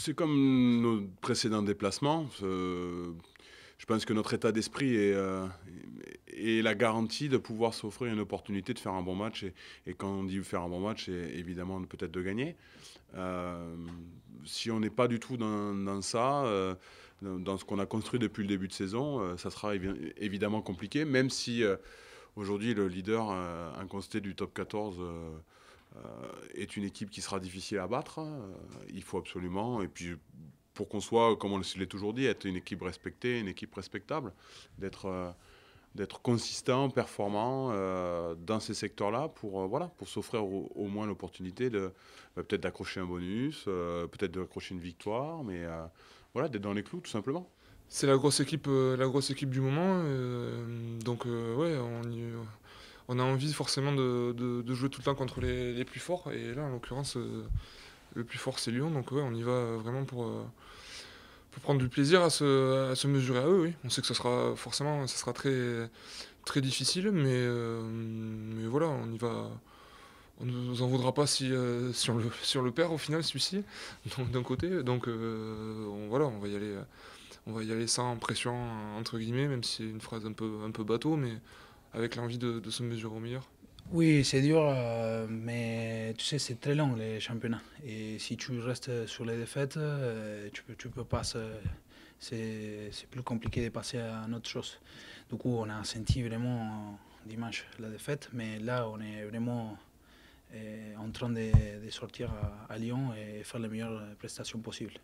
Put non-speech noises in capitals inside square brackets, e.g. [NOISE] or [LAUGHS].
C'est comme nos précédents déplacements. Euh, je pense que notre état d'esprit est, euh, est, la garantie de pouvoir s'offrir une opportunité de faire un bon match. Et, quand on dit faire un bon match, c'est évidemment peut-être de gagner. Euh, si on n'est pas du tout dans, ça, dans ce qu'on a construit depuis le début de saison, ça sera évidemment compliqué, même si aujourd'hui le leader inconsté du top 14 euh, est une équipe qui sera difficile à battre. Hein. Il faut absolument, et puis pour qu'on soit, comme on l'a toujours dit, être une équipe respectée, une équipe respectable, d'être euh, d'être consistant, performant euh, dans ces secteurs-là pour, voilà, pour s'offrir au, moins l'opportunité de peut-être d'accrocher un bonus, peut-être d'accrocher une victoire, mais voilà, d'être dans les clous tout simplement. C'est la grosse équipe, la grosse équipe du moment, donc ouais, on y, on a envie forcément de, jouer tout le temps contre les, plus forts. Et là, en l'occurrence, euh, le plus fort, c'est Lyon. Donc, ouais, on y va vraiment pour, euh, pour prendre du plaisir à se, mesurer à eux. On sait que ce sera forcément très, difficile, mais, euh, voilà, on y va. On ne nous en voudra pas [LAUGHS] si, on, le, perd au final, celui-ci, [LAUGHS] d'un côté. Donc, on, voilà, on va y aller. On va sans pression, entre guillemets, même si c'est une phrase un peu, un bateau, mais avec l'envie de, se mesurer au meilleur Oui, c'est dur, euh, mais tu sais, c'est très long les championnats. Et si tu restes sur les défaites, euh, tu peux, tu peux pas. C'est plus compliqué de passer à une autre chose. Du coup, on a senti vraiment dimanche la défaite, mais là, on est vraiment euh, en train de, sortir à, à Lyon et faire les meilleures prestations possibles.